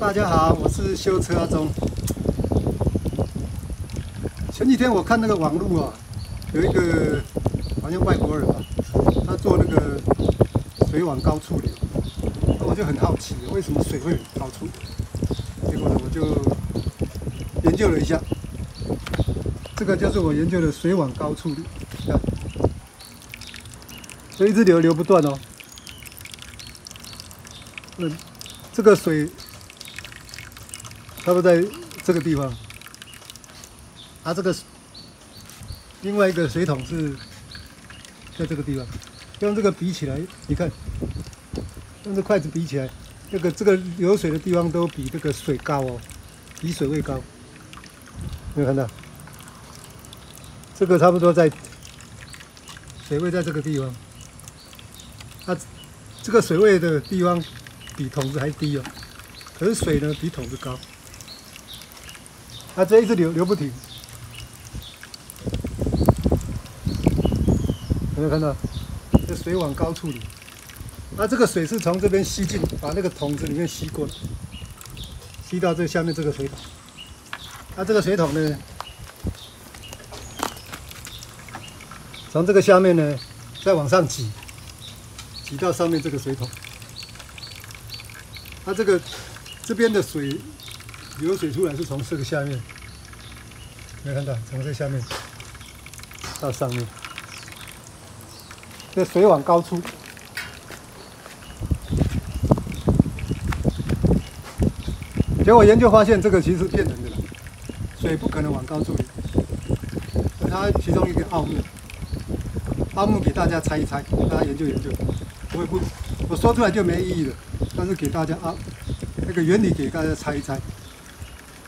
大家好，我是修车阿忠。前几天我看那个网络啊，有一个好像外国人吧，他做那个水往高处流，那我就很好奇，为什么水会高处？结果呢，我就研究了一下，这个就是我研究的水往高处流，看，所以一直流流不断哦。这个水差不多在这个地方，它这个另外一个水桶是在这个地方，用这个比起来，你看，用这筷子比起来，这个这个流水的地方都比这个水高哦，比水位高，没有看到？这个差不多在水位在这个地方，它这个水位的地方。比桶子还低哦，可是水呢比桶子高，它这一直流流不停，有没有看到？这水往高处流，那这个水是从这边吸进，把那个桶子里面吸过来，吸到这下面这个水桶。那这个水桶呢，从这个下面呢再往上挤，挤到上面这个水桶。它这个这边的水流水出来是从这个下面，没看到？从这下面到上面，这水往高处。结果研究发现，这个其实是骗人的，水不可能往高处流。它其中一个奥秘，奥秘给大家猜一猜，大家研究研究。我也不，我说出来就没意义了。但是给大家啊，那个原理给大家猜一猜。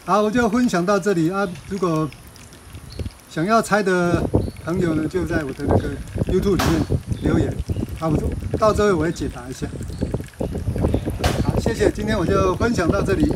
好，我就分享到这里啊。如果想要猜的朋友呢，就在我的那个 YouTube 里面留言，啊，我到这我会解答一下。好，谢谢，今天我就分享到这里。